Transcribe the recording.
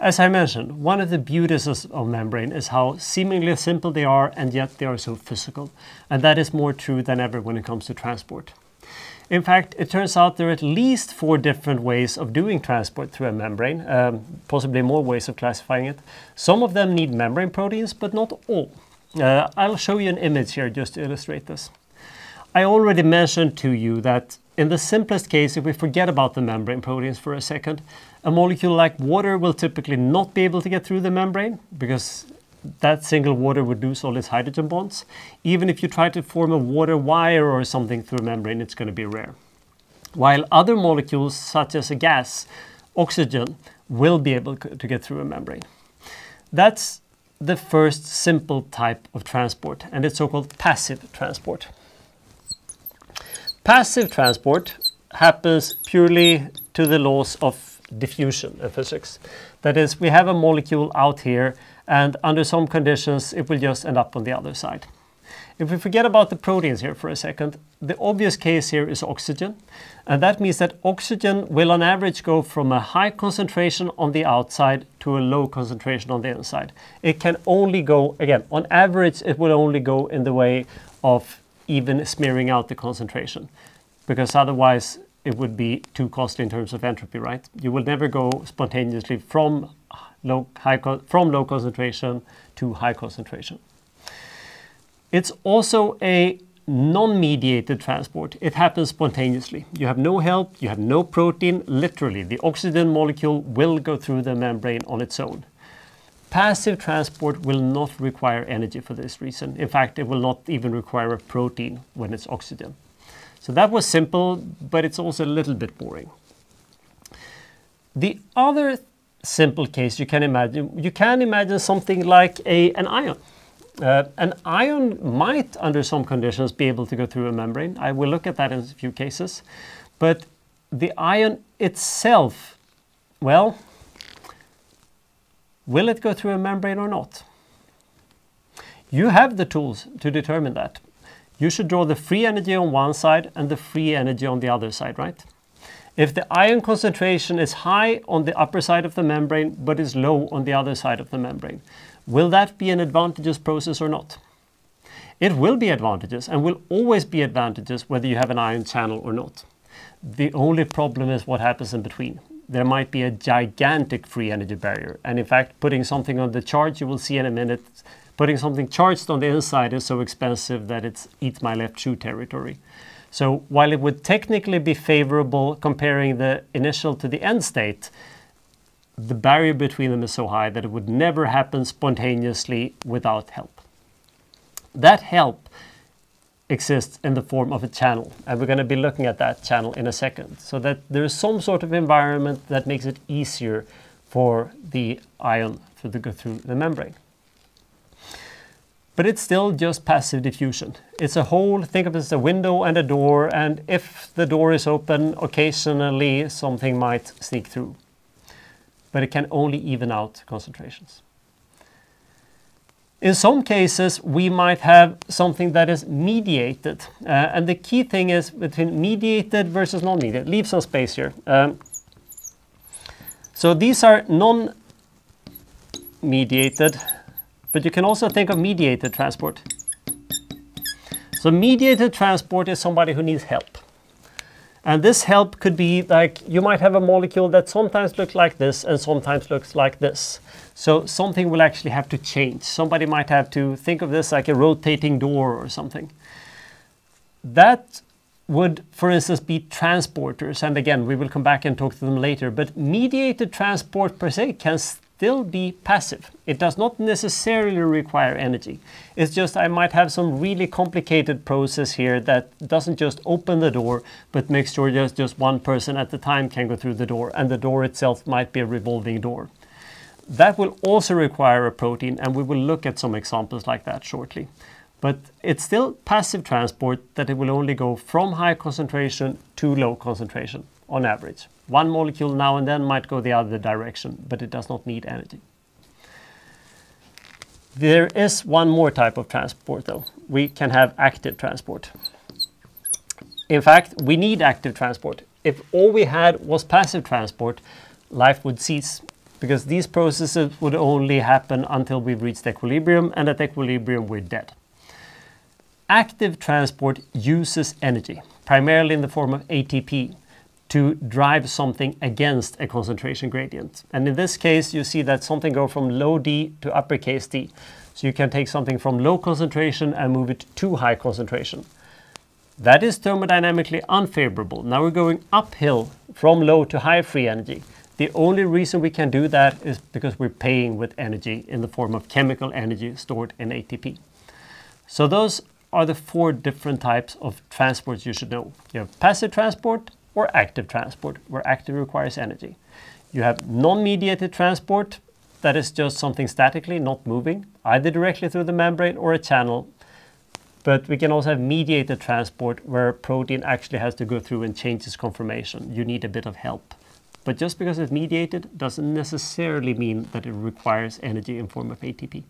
As I mentioned, one of the beauties of membrane is how seemingly simple they are and yet they are so physical. And that is more true than ever when it comes to transport. In fact, it turns out there are at least four different ways of doing transport through a membrane, um, possibly more ways of classifying it. Some of them need membrane proteins, but not all. Uh, I'll show you an image here just to illustrate this. I already mentioned to you that in the simplest case, if we forget about the membrane proteins for a second, a molecule like water will typically not be able to get through the membrane because that single water would lose all its hydrogen bonds. Even if you try to form a water wire or something through a membrane, it's going to be rare. While other molecules, such as a gas, oxygen, will be able to get through a membrane. That's the first simple type of transport, and it's so-called passive transport. Passive transport happens purely to the laws of diffusion in physics. That is, we have a molecule out here, and under some conditions, it will just end up on the other side. If we forget about the proteins here for a second, the obvious case here is oxygen. And that means that oxygen will on average go from a high concentration on the outside to a low concentration on the inside. It can only go, again, on average, it will only go in the way of even smearing out the concentration because otherwise it would be too costly in terms of entropy, right? You will never go spontaneously from low, high, from low concentration to high concentration. It's also a non-mediated transport. It happens spontaneously. You have no help, you have no protein. Literally, the oxygen molecule will go through the membrane on its own. Passive transport will not require energy for this reason. In fact, it will not even require a protein when it's oxygen. So that was simple, but it's also a little bit boring. The other simple case you can imagine, you can imagine something like a, an ion. Uh, an ion might, under some conditions, be able to go through a membrane. I will look at that in a few cases. But the ion itself, well, Will it go through a membrane or not? You have the tools to determine that. You should draw the free energy on one side and the free energy on the other side, right? If the ion concentration is high on the upper side of the membrane but is low on the other side of the membrane, will that be an advantageous process or not? It will be advantageous and will always be advantageous whether you have an ion channel or not. The only problem is what happens in between there might be a gigantic free energy barrier. And in fact, putting something on the charge, you will see in a minute, putting something charged on the inside is so expensive that it eats my left shoe territory. So while it would technically be favorable comparing the initial to the end state, the barrier between them is so high that it would never happen spontaneously without help. That help exists in the form of a channel. And we're going to be looking at that channel in a second. So that there's some sort of environment that makes it easier for the ion to go through the membrane. But it's still just passive diffusion. It's a hole, think of it as a window and a door, and if the door is open, occasionally something might sneak through. But it can only even out concentrations. In some cases, we might have something that is mediated. Uh, and the key thing is between mediated versus non-mediated. Leave some space here. Um, so these are non-mediated, but you can also think of mediated transport. So mediated transport is somebody who needs help. And this help could be like, you might have a molecule that sometimes looks like this and sometimes looks like this. So something will actually have to change. Somebody might have to think of this like a rotating door or something. That would, for instance, be transporters. And again, we will come back and talk to them later. But mediated transport per se can still be passive. It does not necessarily require energy. It's just I might have some really complicated process here that doesn't just open the door, but makes sure just, just one person at the time can go through the door. And the door itself might be a revolving door. That will also require a protein, and we will look at some examples like that shortly. But it's still passive transport that it will only go from high concentration to low concentration on average. One molecule now and then might go the other direction, but it does not need energy. There is one more type of transport though. We can have active transport. In fact, we need active transport. If all we had was passive transport, life would cease because these processes would only happen until we've reached equilibrium, and at equilibrium we're dead. Active transport uses energy, primarily in the form of ATP, to drive something against a concentration gradient. And in this case, you see that something go from low D to uppercase D. So you can take something from low concentration and move it to high concentration. That is thermodynamically unfavorable. Now we're going uphill from low to high free energy. The only reason we can do that is because we're paying with energy in the form of chemical energy stored in ATP. So those are the four different types of transports you should know. You have passive transport, or active transport, where active requires energy. You have non-mediated transport, that is just something statically, not moving, either directly through the membrane or a channel. But we can also have mediated transport, where protein actually has to go through and change its conformation. You need a bit of help. But just because it's mediated doesn't necessarily mean that it requires energy in form of ATP.